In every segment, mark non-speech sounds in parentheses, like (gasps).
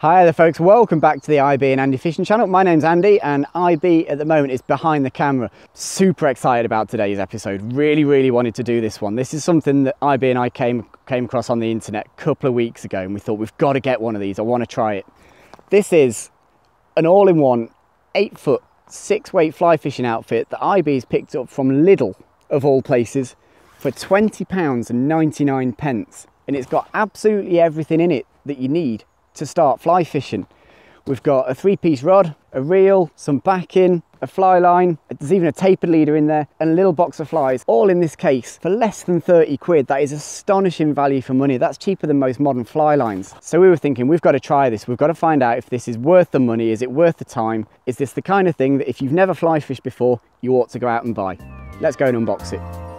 Hi there folks, welcome back to the IB and Andy Fishing channel. My name's Andy and IB at the moment is behind the camera. Super excited about today's episode. Really, really wanted to do this one. This is something that IB and I came, came across on the internet a couple of weeks ago and we thought we've got to get one of these. I want to try it. This is an all-in-one eight foot, six weight fly fishing outfit that IB's picked up from Lidl of all places for 20 pounds and 99 pence. And it's got absolutely everything in it that you need to start fly fishing. We've got a three piece rod, a reel, some backing, a fly line, there's even a tapered leader in there, and a little box of flies, all in this case for less than 30 quid. That is astonishing value for money. That's cheaper than most modern fly lines. So we were thinking, we've got to try this. We've got to find out if this is worth the money. Is it worth the time? Is this the kind of thing that if you've never fly fished before, you ought to go out and buy? Let's go and unbox it.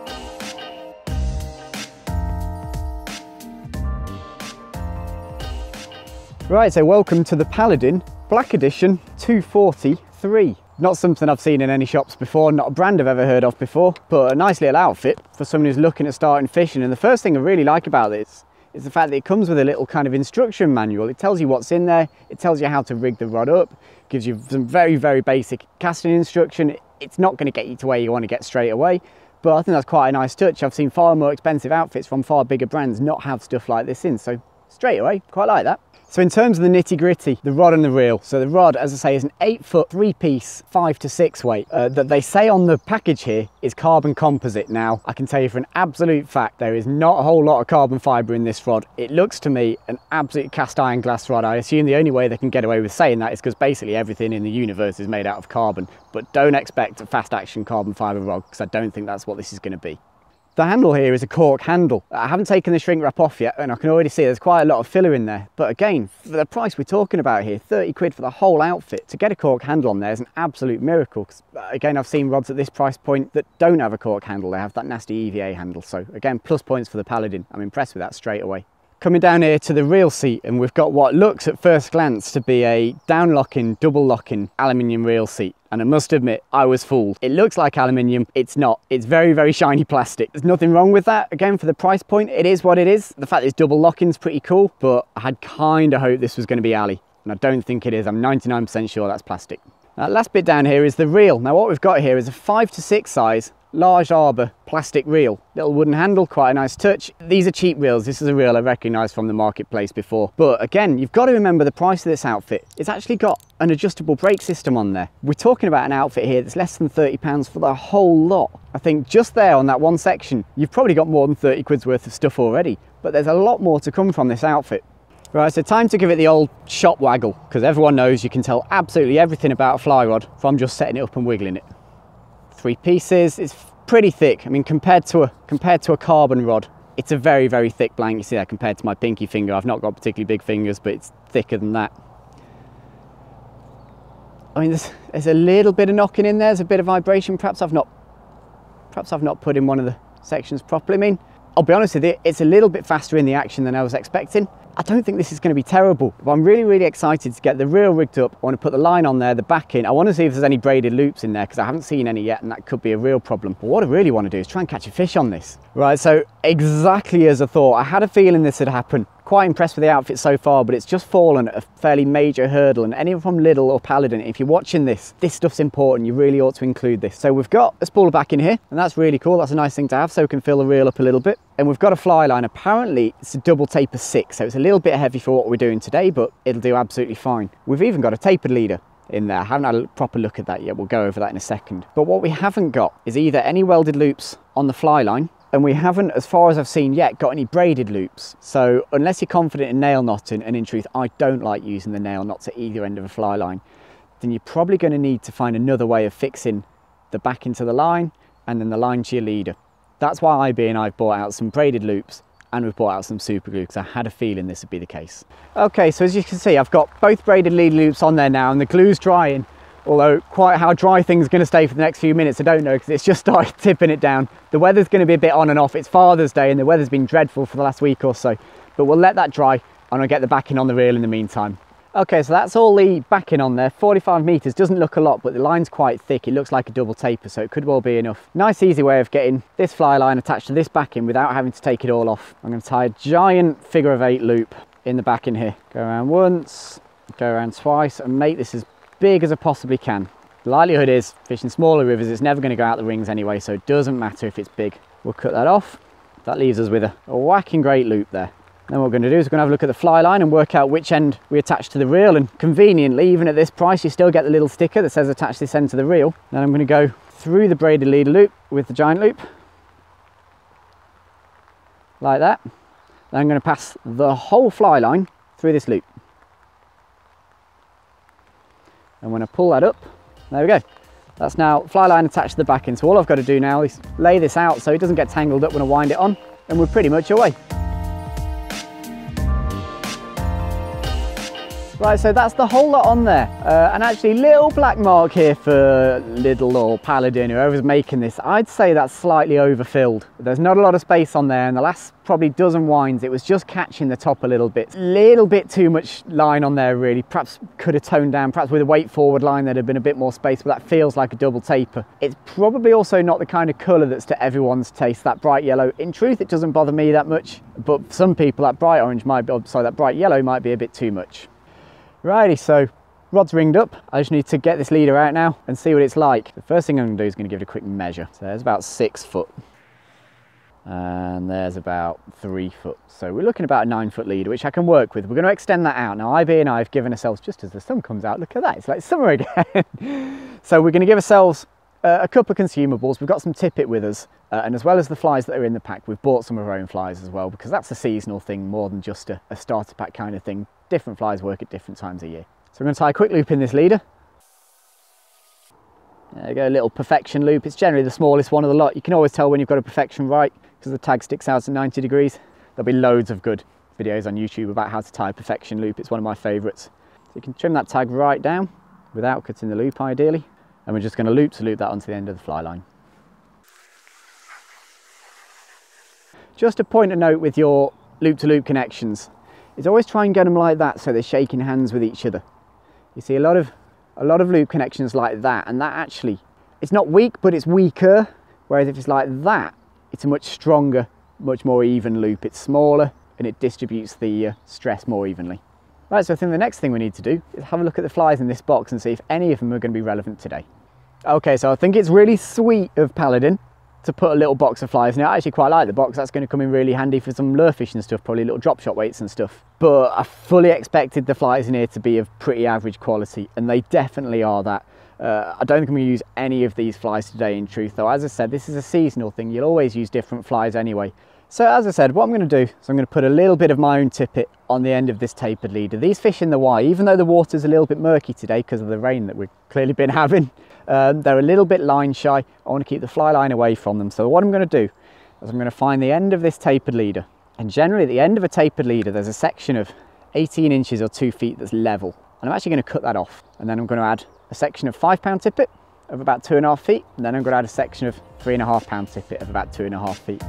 Right, so welcome to the Paladin Black Edition 243. Not something I've seen in any shops before, not a brand I've ever heard of before, but a nice little outfit for someone who's looking at starting fishing. And the first thing I really like about this is the fact that it comes with a little kind of instruction manual. It tells you what's in there, it tells you how to rig the rod up, gives you some very, very basic casting instruction. It's not going to get you to where you want to get straight away, but I think that's quite a nice touch. I've seen far more expensive outfits from far bigger brands not have stuff like this in, so straight away, quite like that. So in terms of the nitty gritty, the rod and the reel. So the rod, as I say, is an eight foot, three piece, five to six weight uh, that they say on the package here is carbon composite. Now, I can tell you for an absolute fact, there is not a whole lot of carbon fiber in this rod. It looks to me an absolute cast iron glass rod. I assume the only way they can get away with saying that is because basically everything in the universe is made out of carbon, but don't expect a fast action carbon fiber rod because I don't think that's what this is going to be. The handle here is a cork handle. I haven't taken the shrink wrap off yet and I can already see there's quite a lot of filler in there. But again, for the price we're talking about here, 30 quid for the whole outfit, to get a cork handle on there is an absolute miracle. Because uh, again, I've seen rods at this price point that don't have a cork handle. They have that nasty EVA handle. So again, plus points for the Paladin. I'm impressed with that straight away. Coming down here to the reel seat and we've got what looks at first glance to be a down locking, double locking aluminium reel seat. And I must admit, I was fooled. It looks like aluminium, it's not. It's very, very shiny plastic. There's nothing wrong with that. Again, for the price point, it is what it is. The fact it's double locking is pretty cool, but I had kind of hoped this was gonna be alley. And I don't think it is. I'm 99% sure that's plastic. That last bit down here is the reel. Now what we've got here is a five to six size large arbor plastic reel little wooden handle quite a nice touch. These are cheap reels. This is a reel i recognized from the marketplace before. But again you've got to remember the price of this outfit. It's actually got an adjustable brake system on there. We're talking about an outfit here that's less than 30 pounds for the whole lot. I think just there on that one section you've probably got more than 30 quid's worth of stuff already but there's a lot more to come from this outfit. Right, so time to give it the old shop waggle, because everyone knows you can tell absolutely everything about a fly rod from just setting it up and wiggling it three pieces. It's pretty thick. I mean, compared to a compared to a carbon rod, it's a very, very thick blank. You see that compared to my pinky finger. I've not got particularly big fingers, but it's thicker than that. I mean, there's, there's a little bit of knocking in there. There's a bit of vibration. Perhaps I've not, perhaps I've not put in one of the sections properly. I mean, I'll be honest with you, it's a little bit faster in the action than I was expecting. I don't think this is going to be terrible, but I'm really, really excited to get the reel rigged up. I want to put the line on there, the back in. I want to see if there's any braided loops in there because I haven't seen any yet and that could be a real problem. But what I really want to do is try and catch a fish on this. Right, so exactly as I thought, I had a feeling this had happen quite impressed with the outfit so far, but it's just fallen a fairly major hurdle. And anyone from Lidl or Paladin, if you're watching this, this stuff's important. You really ought to include this. So we've got a spooler back in here, and that's really cool. That's a nice thing to have, so we can fill the reel up a little bit. And we've got a fly line. Apparently, it's a double taper six, so it's a little bit heavy for what we're doing today, but it'll do absolutely fine. We've even got a tapered leader in there. I haven't had a proper look at that yet. We'll go over that in a second. But what we haven't got is either any welded loops on the fly line and we haven't, as far as I've seen yet, got any braided loops. So unless you're confident in nail knotting, and in truth, I don't like using the nail knots at either end of a fly line, then you're probably going to need to find another way of fixing the back into the line and then the line to your leader. That's why IB and I've bought out some braided loops and we've bought out some super glue because I had a feeling this would be the case. Okay, so as you can see, I've got both braided lead loops on there now and the glue's drying although quite how dry things are going to stay for the next few minutes I don't know because it's just (laughs) started tipping it down. The weather's going to be a bit on and off. It's Father's Day and the weather's been dreadful for the last week or so, but we'll let that dry and I'll get the backing on the reel in the meantime. Okay, so that's all the backing on there. 45 meters doesn't look a lot, but the line's quite thick. It looks like a double taper, so it could well be enough. Nice, easy way of getting this fly line attached to this backing without having to take it all off. I'm going to tie a giant figure of eight loop in the backing here. Go around once, go around twice and make this as big as I possibly can. The likelihood is, fishing smaller rivers, it's never going to go out the rings anyway, so it doesn't matter if it's big. We'll cut that off. That leaves us with a, a whacking great loop there. Then what we're going to do is we're going to have a look at the fly line and work out which end we attach to the reel. And conveniently, even at this price, you still get the little sticker that says attach this end to the reel. Then I'm going to go through the braided leader loop with the giant loop, like that. Then I'm going to pass the whole fly line through this loop. And when I pull that up, there we go. That's now fly line attached to the back end. So all I've got to do now is lay this out so it doesn't get tangled up when I wind it on and we're pretty much away. Right, so that's the whole lot on there. Uh, and actually little black mark here for Lidl or Paladin, whoever's making this. I'd say that's slightly overfilled. There's not a lot of space on there and the last probably dozen wines, it was just catching the top a little bit. Little bit too much line on there really. Perhaps could have toned down, perhaps with a weight forward line there'd have been a bit more space, but that feels like a double taper. It's probably also not the kind of colour that's to everyone's taste, that bright yellow. In truth, it doesn't bother me that much, but some people that bright orange might be, sorry, that bright yellow might be a bit too much. Righty, so rod's ringed up. I just need to get this leader out now and see what it's like. The first thing I'm gonna do is gonna give it a quick measure. So there's about six foot. And there's about three foot. So we're looking about a nine foot leader, which I can work with. We're gonna extend that out. Now IB and I have given ourselves, just as the sun comes out, look at that, it's like summer (laughs) again. so we're gonna give ourselves uh, a couple of consumables. We've got some tippet with us, uh, and as well as the flies that are in the pack, we've bought some of our own flies as well, because that's a seasonal thing more than just a, a starter pack kind of thing. Different flies work at different times of year. So I'm going to tie a quick loop in this leader. There you go, a little perfection loop. It's generally the smallest one of the lot. You can always tell when you've got a perfection right because the tag sticks out at 90 degrees. There'll be loads of good videos on YouTube about how to tie a perfection loop. It's one of my favourites. So you can trim that tag right down without cutting the loop ideally and we're just going to loop to loop that onto the end of the fly line. Just a point of note with your loop to loop connections is always try and get them like that so they're shaking hands with each other. You see a lot of a lot of loop connections like that and that actually it's not weak but it's weaker whereas if it's like that it's a much stronger much more even loop it's smaller and it distributes the uh, stress more evenly. Right, so I think the next thing we need to do is have a look at the flies in this box and see if any of them are going to be relevant today. Okay, so I think it's really sweet of Paladin to put a little box of flies. Now, I actually quite like the box. That's going to come in really handy for some lure fishing stuff, probably little drop shot weights and stuff. But I fully expected the flies in here to be of pretty average quality, and they definitely are that. Uh, I don't think I'm going to use any of these flies today in truth, though. As I said, this is a seasonal thing. You'll always use different flies anyway. So as I said, what I'm going to do is I'm going to put a little bit of my own tippet on the end of this tapered leader. These fish in the Wye, even though the water's a little bit murky today because of the rain that we've clearly been (laughs) having, um, they're a little bit line shy. I want to keep the fly line away from them. So what I'm going to do is I'm going to find the end of this tapered leader. And generally at the end of a tapered leader, there's a section of 18 inches or two feet that's level. And I'm actually going to cut that off. And then I'm going to add a section of five pound tippet of about two and a half feet. And then I'm going to add a section of three and a half pound tippet of about two and a half feet.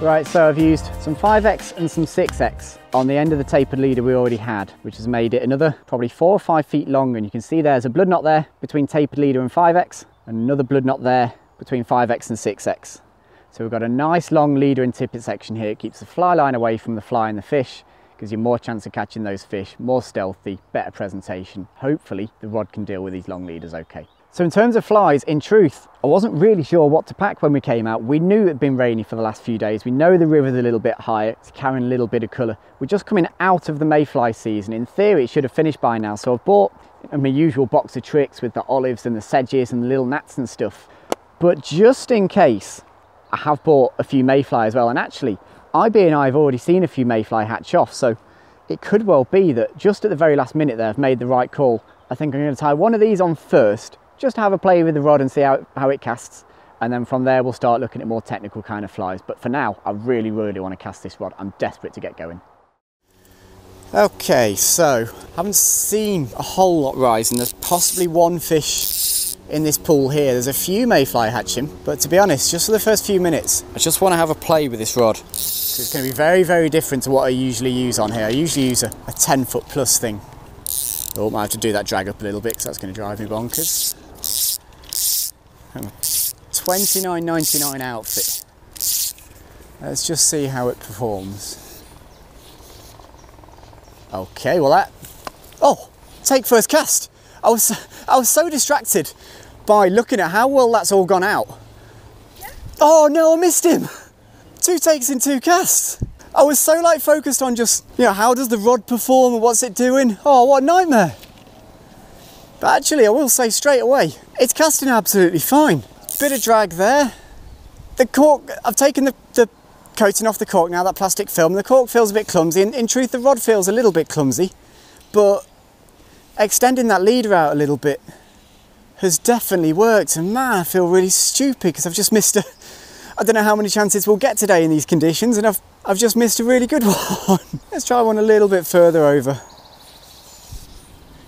Right, so I've used some 5X and some 6X on the end of the tapered leader we already had, which has made it another probably four or five feet long. And you can see there's a blood knot there between tapered leader and 5X, and another blood knot there between 5X and 6X. So we've got a nice long leader and tippet section here. It keeps the fly line away from the fly and the fish, gives you more chance of catching those fish, more stealthy, better presentation. Hopefully the rod can deal with these long leaders okay. So in terms of flies, in truth, I wasn't really sure what to pack when we came out. We knew it had been rainy for the last few days. We know the river's a little bit higher, it's carrying a little bit of colour. We're just coming out of the mayfly season. In theory, it should have finished by now. So I've bought my usual box of tricks with the olives and the sedges and the little gnats and stuff. But just in case, I have bought a few mayfly as well. And actually, IB and I have already seen a few mayfly hatch off. So it could well be that just at the very last minute there, I've made the right call. I think I'm going to tie one of these on first just have a play with the rod and see how, how it casts. And then from there, we'll start looking at more technical kind of flies. But for now, I really, really want to cast this rod. I'm desperate to get going. Okay, so I haven't seen a whole lot rising. There's possibly one fish in this pool here. There's a few mayfly hatching, but to be honest, just for the first few minutes, I just want to have a play with this rod. It's going to be very, very different to what I usually use on here. I usually use a, a 10 foot plus thing. Oh, I might have to do that drag up a little bit because that's going to drive me bonkers. 29.99 outfit. Let's just see how it performs. Okay, well that. Oh, take first cast. I was I was so distracted by looking at how well that's all gone out. Yeah. Oh no, I missed him. Two takes in two casts. I was so like focused on just, you know, how does the rod perform and what's it doing? Oh, what a nightmare. But actually, I will say straight away, it's casting absolutely fine. Bit of drag there. The cork, I've taken the, the coating off the cork now, that plastic film. The cork feels a bit clumsy. In, in truth, the rod feels a little bit clumsy, but extending that leader out a little bit has definitely worked. And man, I feel really stupid because I've just missed a, I don't know how many chances we'll get today in these conditions and I've, I've just missed a really good (laughs) one. Let's try one a little bit further over.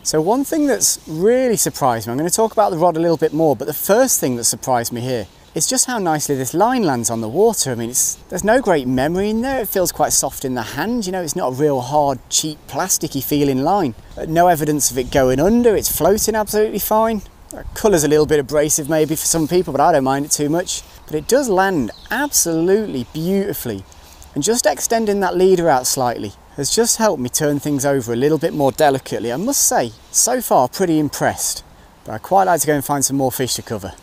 So one thing that's really surprised me, I'm going to talk about the rod a little bit more, but the first thing that surprised me here is just how nicely this line lands on the water. I mean, there's no great memory in there. It feels quite soft in the hand. You know, it's not a real hard, cheap, plasticky feeling line. No evidence of it going under. It's floating absolutely fine. The colour's a little bit abrasive maybe for some people, but I don't mind it too much but it does land absolutely beautifully. And just extending that leader out slightly has just helped me turn things over a little bit more delicately. I must say, so far pretty impressed, but I'd quite like to go and find some more fish to cover.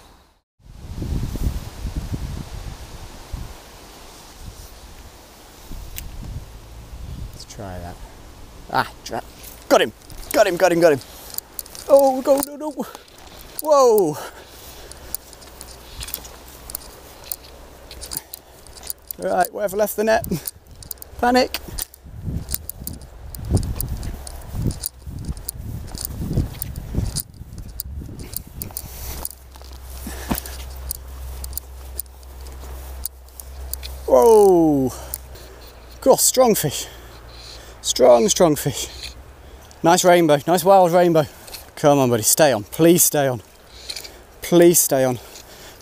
Let's try that. Ah, trap. got him, got him, got him, got him. Oh, no, no, no. Whoa. Right, whatever left the net. Panic. Whoa! Gosh, strong fish. Strong, strong fish. Nice rainbow, nice wild rainbow. Come on, buddy, stay on. Please stay on. Please stay on.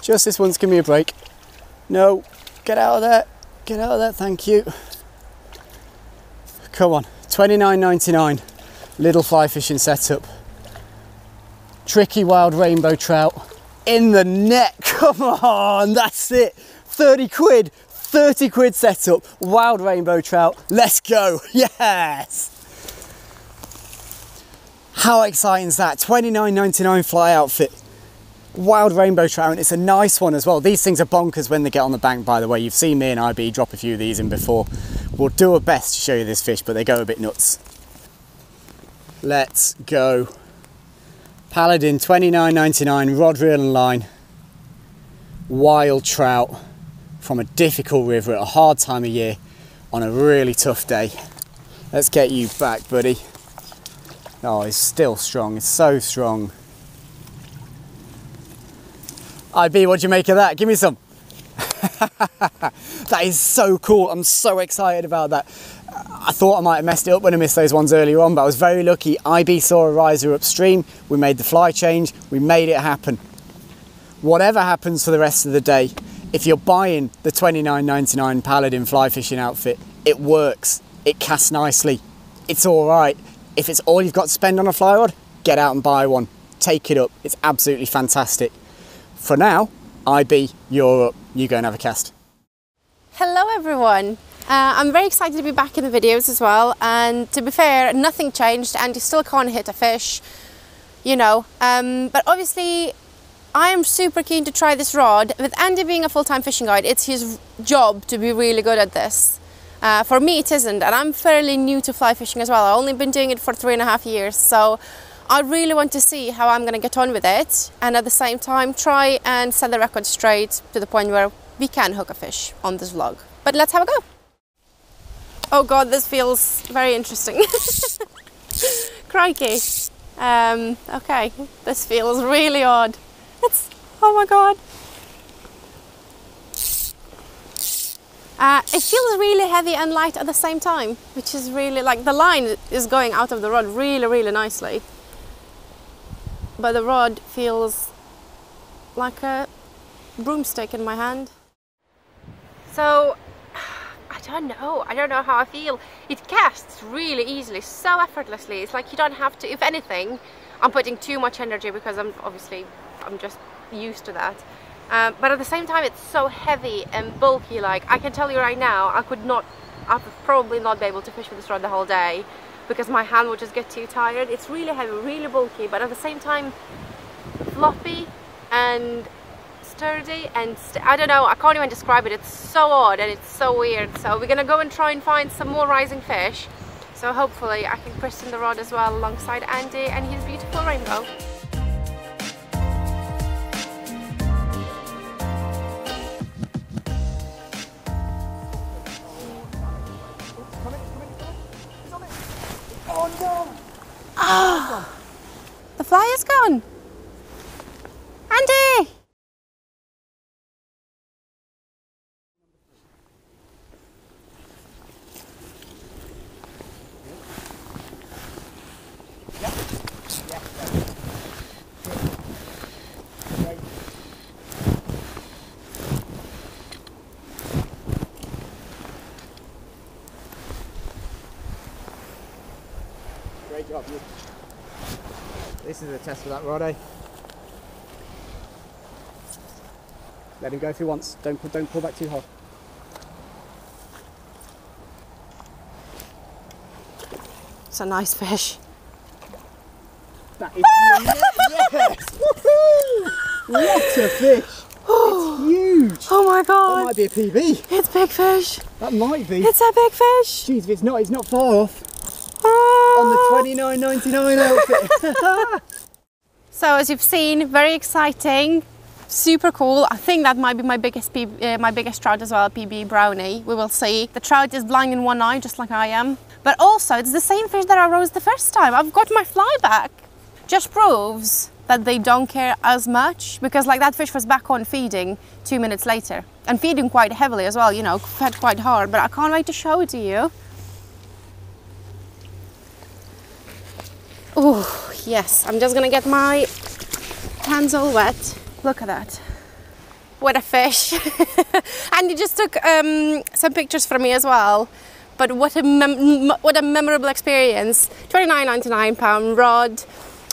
Just this once, give me a break. No, Get out of there. Get out of there, thank you. Come on, 29.99. Little fly fishing setup. Tricky wild rainbow trout in the net. (laughs) Come on, that's it. 30 quid, 30 quid setup. Wild rainbow trout. Let's go. (laughs) Yes. How exciting is that? 29.99 fly outfit wild rainbow trout and it's a nice one as well. These things are bonkers when they get on the bank by the way. You've seen me and IB drop a few of these in before. We'll do our best to show you this fish but they go a bit nuts. Let's go. Paladin 29.99 rod reel and line. Wild trout from a difficult river at a hard time of year on a really tough day. Let's get you back buddy. Oh, it's still strong, it's so strong. IB, what do you make of that? Give me some. (laughs) that is so cool. I'm so excited about that. I thought I might have messed it up when I missed those ones earlier on, but I was very lucky. IB saw a riser upstream. We made the fly change. We made it happen. Whatever happens for the rest of the day, if you're buying the 29.99 Paladin fly fishing outfit, it works. It casts nicely. It's all right. If it's all you've got to spend on a fly rod, get out and buy one. Take it up. It's absolutely fantastic for now, IB, you're up. You go and have a cast. Hello everyone. Uh, I'm very excited to be back in the videos as well. And to be fair nothing changed. And you still can't hit a fish you know. Um, but obviously I am super keen to try this rod. With Andy being a full-time fishing guide it's his job to be really good at this. Uh, for me it isn't. And I'm fairly new to fly fishing as well. I've only been doing it for three and a half years. So I really want to see how I'm going to get on with it. And at the same time try and set the record straight to the point where we can hook a fish on this vlog. But let's have a go. Oh god, this feels very interesting. (laughs) Crikey. Um, okay, this feels really odd. It's, oh my god. Uh, it feels really heavy and light at the same time, which is really like the line is going out of the rod really, really nicely but the rod feels like a broomstick in my hand. So, (sighs) I don't know, I don't know how I feel. It casts really easily, so effortlessly. It's like you don't have to, if anything, I'm putting too much energy because I'm obviously, I'm just used to that. Um, but at the same time, it's so heavy and bulky. Like I can tell you right now, I could not, I would probably not be able to fish with this rod the whole day because my hand would just get too tired. It's really heavy, really bulky, but at the same time, floppy and and I don't know, I can't even describe it. It's so odd and it's so weird. So we're gonna go and try and find some more rising fish. So hopefully I can christen the rod as well alongside Andy and his beautiful rainbow. Ah, the fly is gone. Andy! This is a test for that rod, eh? Let him go through once. Don't pull, don't pull back too hard. It's a nice fish. That is (laughs) yes! Woohoo! What a fish! It's (gasps) huge. Oh my god! That might be a PB. It's big fish! That might be. It's a big fish! Jeez, if it's not, it's not far off. Oh. On the 29.99 outfit. (laughs) So as you've seen, very exciting, super cool. I think that might be my biggest uh, my biggest trout as well, PB brownie. We will see. The trout is blind in one eye, just like I am. But also, it's the same fish that I rose the first time. I've got my fly back. Just proves that they don't care as much because like that fish was back on feeding two minutes later and feeding quite heavily as well. You know, fed quite hard. But I can't wait to show it to you. Oh, yes. I'm just gonna get my hands all wet. Look at that. What a fish. (laughs) and you just took um, some pictures for me as well. But what a, mem- what a memorable experience. 29.99 pound rod.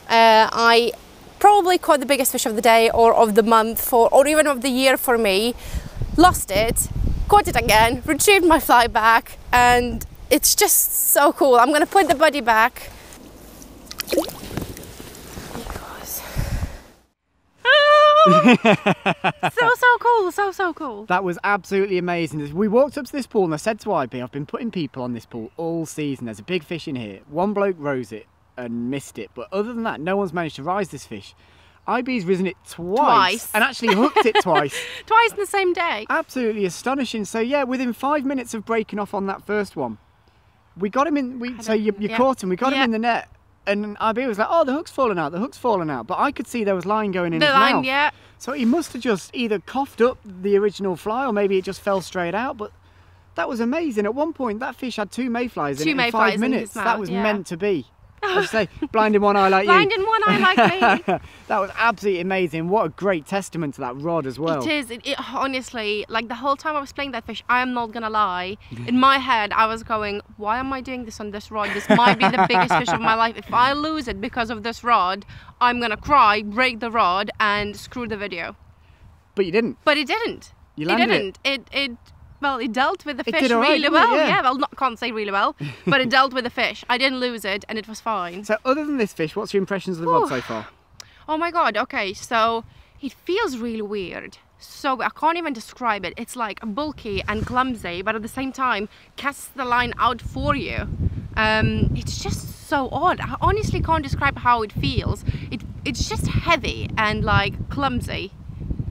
Uh, I probably caught the biggest fish of the day or of the month for, or even of the year for me. Lost it, caught it again, retrieved my fly back, and it's just so cool. I'm gonna put the body back. Because- ah! (laughs) so so cool, so so cool. that was absolutely amazing. We walked up to this pool and I said to IB, I've been putting people on this pool all season. There's a big fish in here. One bloke rose it and missed it. But other than that, no one's managed to rise this fish. IB's risen it twice, Twice. and actually hooked it (laughs) twice. Twice in the same day. Absolutely astonishing. So yeah, within five minutes of breaking off on that first one, we got him in. We so you, you yeah. caught him. We got Yeah. him in the net, and IB was like, "Oh, the hook's fallen out. The hook's fallen out." But I could see there was line going in The his line, mouth. yeah. So he must have just either coughed up the original fly, or maybe it just fell straight out. But that was amazing. At one point, that fish had two mayflies in Two in mayflies five in minutes. his that was yeah. meant to be. I say, (laughs) blind in one eye like Blind you. in one eye like me. (laughs) that was absolutely amazing. What a great testament to that rod as well. It is. It, it honestly, like the whole time I was playing that fish, I am not gonna lie. In my head, I was going, "Why am I doing this on this rod? This might be the biggest fish of my life. If I lose it because of this rod, I'm gonna cry, break the rod, and screw the video." But you didn't. But it didn't. You it landed it. didn't. It. it well, it dealt with the fish did really well. Yeah. well, not can't say really well, but it (laughs) dealt with the fish. I didn't lose it, and it was fine. So other than this fish, what's your impressions of the rod so far? Oh my god, okay, so it feels really weird. So I can't even describe it. It's like bulky and clumsy, but at the same time casts the line out for you. Um, it's just so odd. I honestly can't describe how it feels. It it's just heavy and like clumsy,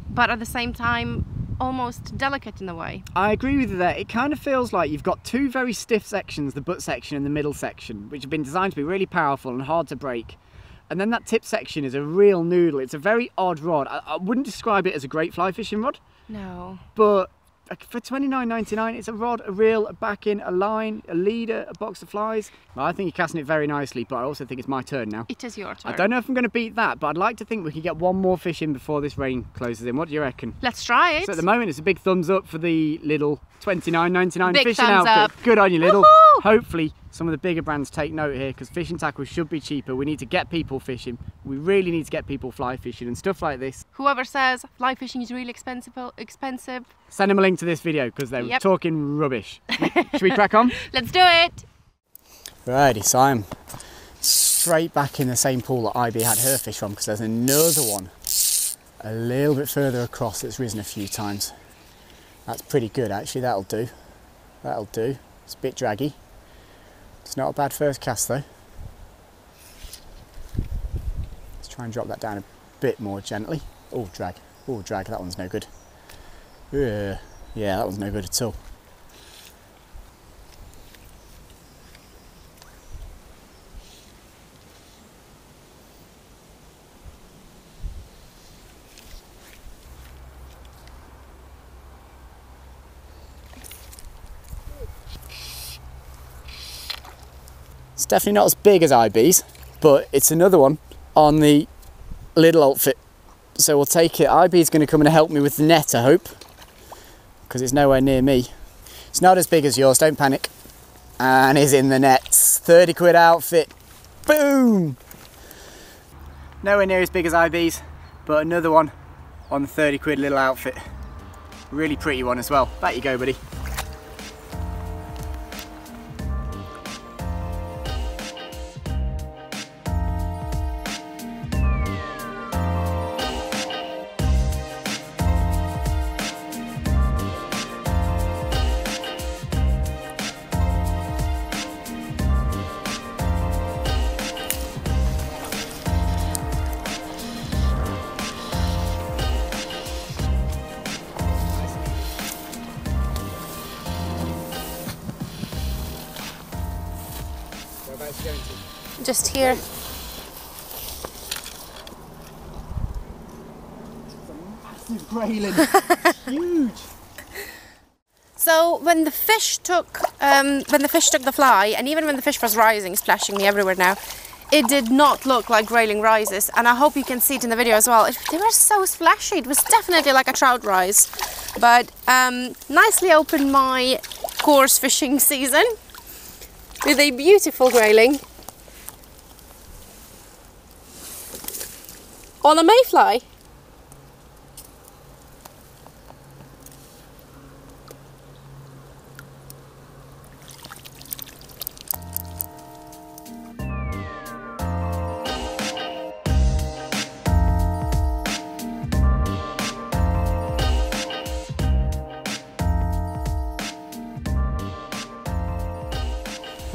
but at the same time almost delicate in a way. I agree with you there. It kind of feels like you've got two very stiff sections, the butt section and the middle section, which have been designed to be really powerful and hard to break. And then that tip section is a real noodle. It's a very odd rod. I, I wouldn't describe it as a great fly fishing rod, No. but Uh, for nine ninety nine, it's a rod, a reel, a back in, a line, a leader, a box of flies. Well, I think you're casting it very nicely, but I also think it's my turn now. It is your turn. I don't know if I'm going to beat that, but I'd like to think we can get one more fish in before this rain closes in. What do you reckon? Let's try it. So at the moment, it's a big thumbs up for the little 29.99 Big fishing thumbs outfit. up. Good on you, little. Hopefully some of the bigger brands take note here because fishing tackle should be cheaper. We need to get people fishing. We really need to get people fly fishing and stuff like this. Whoever says fly fishing is really expensive, expensive. Send them a link to this video because they're Yep. talking rubbish. (laughs) Should we crack on? Let's do it. Righty, so I'm straight back in the same pool that IB had her fish from because there's another one a little bit further across that's risen a few times. That's pretty good actually, that'll do. That'll do. It's a bit draggy. It's not a bad first cast though. Let's try and drop that down a bit more gently. Oh, drag. Oh, drag. That one's no good. Yeah, yeah, that one's no good at all. Definitely not as big as IB's, but it's another one on the little outfit. So we'll take it. IB's going to come and help me with the net, I hope, because it's nowhere near me. It's not as big as yours, don't panic. And is in the nets. 30 quid outfit. Boom! Nowhere near as big as IB's, but another one on the 30 quid little outfit. Really pretty one as well. Back you go, buddy. Here. Massive grayling. Huge. (laughs) So when the fish took, um, when the fish took the fly, and even when the fish was rising, splashing me everywhere now, it did not look like grayling rises. And I hope you can see it in the video as well. It- they were so splashy. It was definitely like a trout rise, but um, nicely opened my course fishing (laughs) season with a beautiful grayling on a mayfly.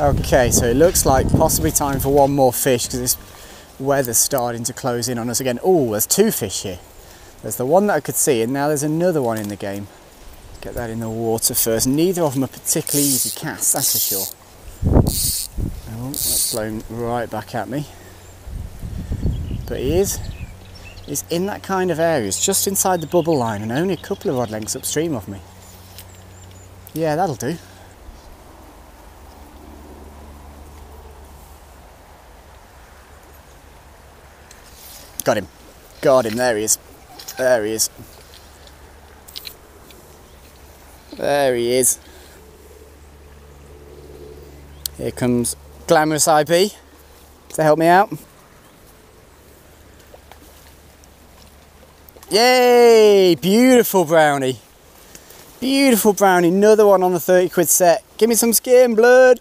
Okay, so it looks like possibly time for one more fish because this weather's starting to close in on us again. Oh, there's two fish here. There's the one that I could see, and now there's another one in the game. Get that in the water first. Neither of them are particularly easy casts, that's for sure. Oh, that's blown right back at me. But he is, is in that kind of area. It's just inside the bubble line and only a couple of odd lengths upstream of me. Yeah, that'll do. Got him. Got him. There he is. There he is. There he is. Here comes Glamorous IB to help me out. Yay! Beautiful brownie. Beautiful brownie. Another one on the 30 quid set. Give me some skin, blood.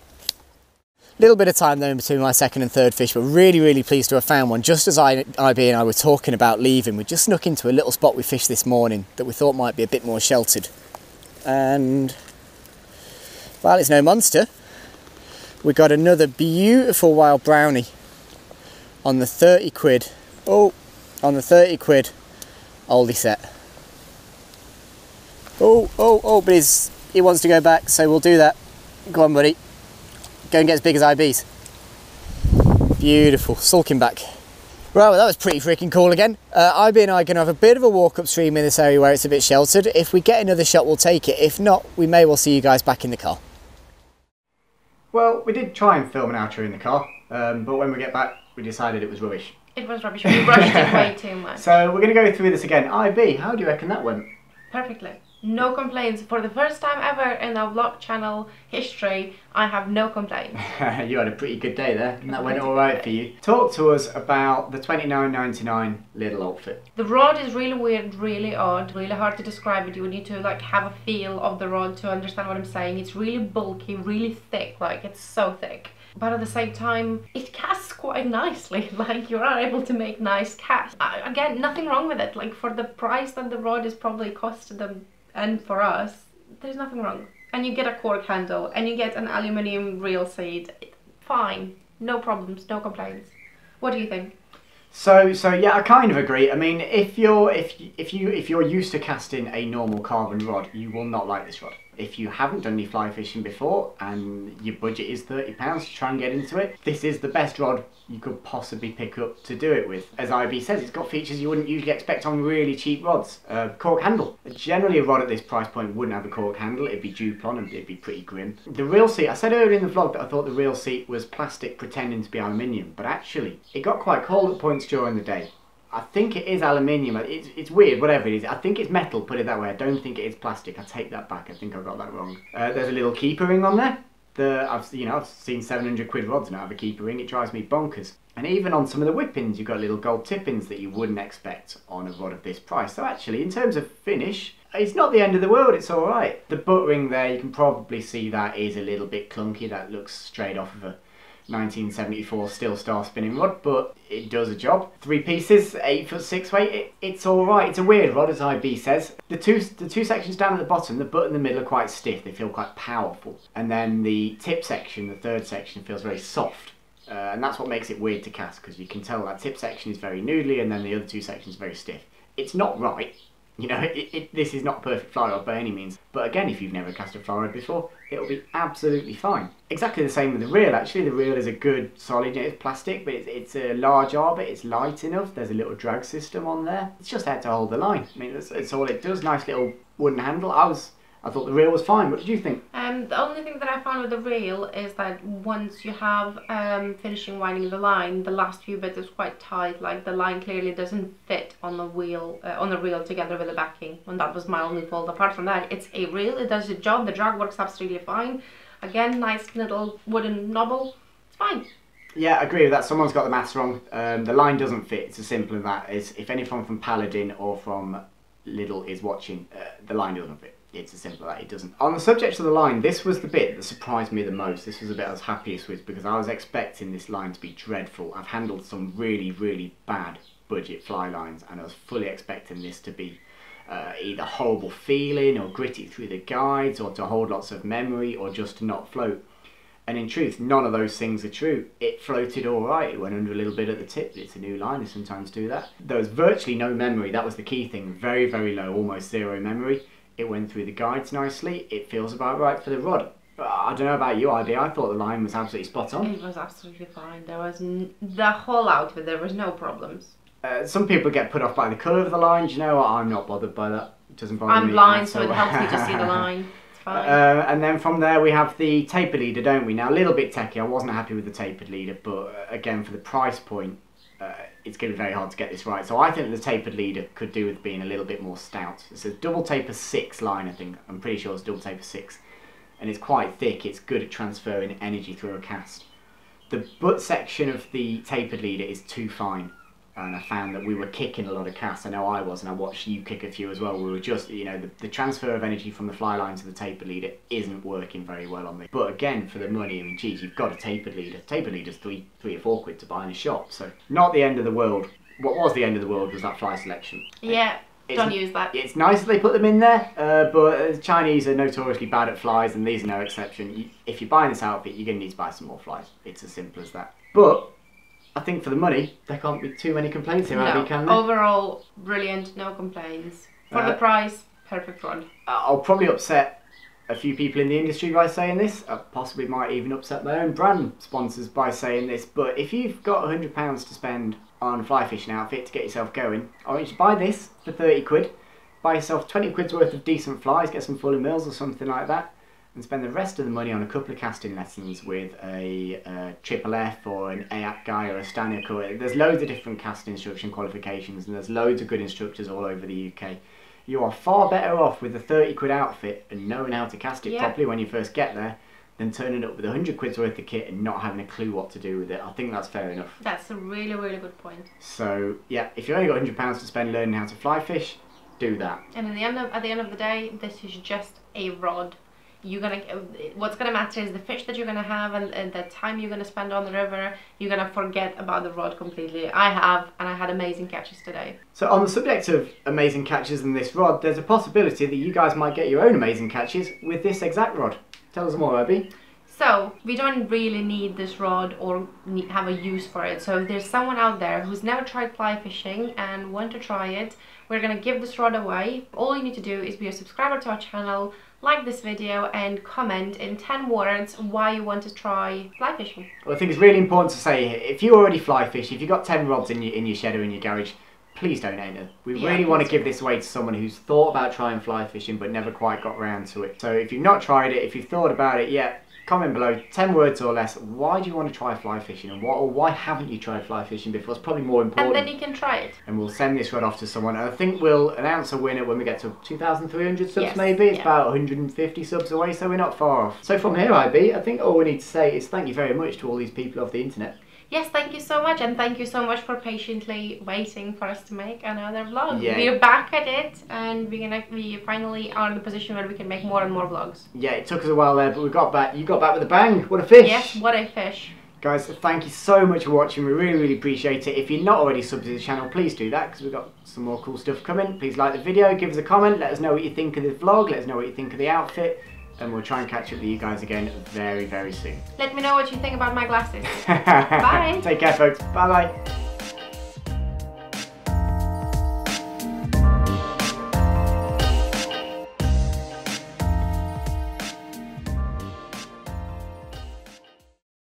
Little bit of time though in between my second and third fish, but really, really pleased to have found one. Just as I, IB and I were talking about leaving, we just snuck into a little spot we fished this morning that we thought might be a bit more sheltered. And, well, it's no monster. We got another beautiful wild brownie on the 30 quid. Oh, on the 30 quid Aldi set. Oh, oh, oh, but he's, he wants to go back, so we'll do that. Go on, buddy. Go and get as big as IB's. Beautiful, sulking back. Right, well that was pretty freaking cool again. Uh, IB and I are going to have a bit of a walk upstream in this area where it's a bit sheltered. If we get another shot, we'll take it. If not, we may well see you guys back in the car. Well, we did try and film an outro in the car, um, but when we get back, we decided it was rubbish. It was rubbish. We rushed it (laughs) way too much. So we're going to go through this again. IB, how do you reckon that went? Perfectly. No complaints. For the first time ever in our vlog channel history, I have no complaints. (laughs) you had a pretty good day there, and that went all right for you. Talk to us about the twenty nine ninety nine little outfit. The rod is really weird, really odd, really hard to describe it. You would need to like have a feel of the rod to understand what I'm saying. It's really bulky, really thick, like it's so thick but at the same time it casts quite nicely (laughs) like you are able to make nice casts again nothing wrong with it like for the price that the rod is probably costed them and for us there's nothing wrong. And you get a cork handle and you get an aluminium reel seat fine. No problems no complaints. What do you think? So, so yeah, I kind of agree. I mean, if you're if if you if you're used to casting a normal carbon rod, you will not like this rod if you haven't done any fly fishing before and your budget is £30 to try and get into it, this is the best rod you could possibly pick up to do it with. As IB says, it's got features you wouldn't usually expect on really cheap rods. Uh, cork handle. Generally a rod at this price point wouldn't have a cork handle, it'd be Duplon and it'd be pretty grim. The reel seat, I said earlier in the vlog that I thought the reel seat was plastic pretending to be aluminium, but actually it got quite cold at points during the day. I think it is aluminium. It's, it's weird, whatever it is. I think it's metal, put it that way. I don't think it is plastic. I take that back. I think I got that wrong. Uh, there's a little keeper ring on there. The, I've, you know, I've seen 700 quid rods now have a keeper ring. It drives me bonkers. And even on some of the whippings, you've got little gold tippings that you wouldn't expect on a rod of this price. So actually, in terms of finish, it's not the end of the world. It's all right. The butt ring there, you can probably see that is a little bit clunky. That looks straight off of a 1974 steel star spinning rod, but it does a job. Three pieces, eight foot six weight. It, it's all right. It's a weird rod, as IB says. The two the two sections down at the bottom, the butt and the middle are quite stiff. They feel quite powerful, and then the tip section, the third section, feels very soft. Uh, and that's what makes it weird to cast because you can tell that tip section is very noodly and then the other two sections very stiff. It's not right, you know, it, it, this is not perfect fly rod by any means, but again, if you've never cast a fly rod before, it'll be absolutely fine. Exactly the same with the reel, actually. The reel is a good, solid, you know, it's plastic, but it's, it's a large arbor, it's light enough, there's a little drag system on there. It's just there to hold the line. I mean, that's, that's all it does. Nice little wooden handle. I was I thought the reel was fine. What did you think? Um, the only thing that I found with the reel is that once you have um, finishing winding the line, the last few bits is quite tight. Like the line clearly doesn't fit on the wheel, uh, on the reel together with the backing. And that was my only fault. Apart from that, it's a reel. It does the job. The drag works absolutely fine. Again, nice little wooden knobble. It's fine. Yeah, I agree with that. Someone's got the maths wrong. Um, the line doesn't fit. It's as simple as that. Is if anyone from Paladin or from Lidl is watching, uh, the line doesn't fit it's as simple as that, it doesn't. On the subject of the line, this was the bit that surprised me the most. This was the bit I was happiest with because I was expecting this line to be dreadful. I've handled some really, really bad budget fly lines and I was fully expecting this to be uh, either horrible feeling or gritty through the guides or to hold lots of memory or just to not float. And in truth, none of those things are true. It floated all right. It went under a little bit at the tip. It's a new line. They sometimes do that. There was virtually no memory. That was the key thing. Very, very low, almost zero memory. It went through the guides nicely. It feels about right for the rod. I don't know about you, IB. I thought the line was absolutely spot on. It was absolutely fine. There was n- the whole outfit. There was no problems. Uh, some people get put off by the colour of the line. Do you know what? I'm not bothered by that. It doesn't bother I'm me. I'm blind, so it helps me to see the (laughs) line. It's fine. Uh, and then from there we have the tapered leader, don't we? Now a little bit techy. I wasn't happy with the tapered leader, but uh, again for the price point, uh, it's going to be very hard to get this right. So I think the tapered leader could do with being a little bit more stout. It's a double taper 6 line, I think. I'm pretty sure it's double taper 6. And it's quite thick. It's good at transferring energy through a cast. The butt section of the tapered leader is too fine and I found that we were kicking a lot of casts. I know I was, and I watched you kick a few as well. We were just, you know, the, the transfer of energy from the fly line to the tapered leader isn't working very well on me. But again, for the money, I mean, geez, you've got a tapered leader. Taper leader's three, three or four quid to buy in a shop, so not the end of the world. What was the end of the world was that fly selection. Yeah. It's, don't use that. It's nice that they put them in there, uh, but the Chinese are notoriously bad at flies, and these are no exception. You, if you're buying this outfit, you're going to need to buy some more flies. It's as simple as that. But I think for the money, there can't be too many complaints here, no. IB, can there? Overall, brilliant, no complaints. For uh, the price, perfect one. I'll probably upset a few people in the industry by saying this. I possibly might even upset my own brand sponsors by saying this. But if you've got £100 to spend on a fly fishing outfit to get yourself going, I want you to buy this for 30 quid. Buy yourself 20 quid's worth of decent flies, get some Fulling Mills or something like that and spend the rest of the money on a couple of casting lessons with a, a Triple F or an AAC guy or a STANIC. Or, there's loads of different casting instruction qualifications and there's loads of good instructors all over the UK. you are far better off with a 30 quid outfit and knowing how to cast it Yeah. properly when you first get there than turning up with 100 quid's worth of kit and not having a clue what to do with it. I think that's fair enough. That's a really, really good point. So, yeah, if you've only got 100 pounds to spend learning how to fly fish, do that. And at the end of at the end of the day, this is just a rod. You're gonna what's gonna matter is the fish that you're gonna have and, and the time you're gonna spend on the river. You're gonna forget about the rod completely. I have, and I had amazing catches today. So, on the subject of amazing catches and this rod, there's a possibility that you guys might get your own amazing catches with this exact rod. Tell us more, IB. So we don't really need this rod or need, have a use for it. So if there's someone out there who's never tried fly fishing and want to try it, we're gonna give this rod away. All you need to do is be a subscriber to our channel, like this video and comment in 10 words why you want to try fly fishing. Well, I think it's really important to say if you already fly fish, if you've got 10 rods in your, in your shed or in your garage, please don't enter. We Yeah, really want to give this away to someone who's thought about trying fly fishing but never quite got round to it. So if you've not tried it, if you've thought about it yet, comment below 10 words or less. Why do you want to try fly fishing and what, or why haven't you tried fly fishing before? It's probably more important. And then you can try it. and we'll send this rod off to someone. And I think we'll announce a winner when we get to 2,300 subs, Yes, maybe. It's yeah. about 150 subs away, so we're not far off. So from here, IB, I think all we need to say is thank you very much to all these people off the internet. Yes, thank you so much, and thank you so much for patiently waiting for us to make another vlog. Yeah. We're back at it, and we're gonna we finally are in the position where we can make more and more vlogs. Yeah, it took us a while there, but we got back. You got back with a bang. What a fish! Yes, what a fish! Guys, thank you so much for watching. We really, really appreciate it. If you're not already subbed to the channel, please do that because we've got some more cool stuff coming. Please like the video, give us a comment, let us know what you think of the vlog, let us know what you think of the outfit, and we'll try and catch up with you guys again very, very soon. Let me know what you think about my glasses. (laughs) Bye. Take care, folks. Bye bye.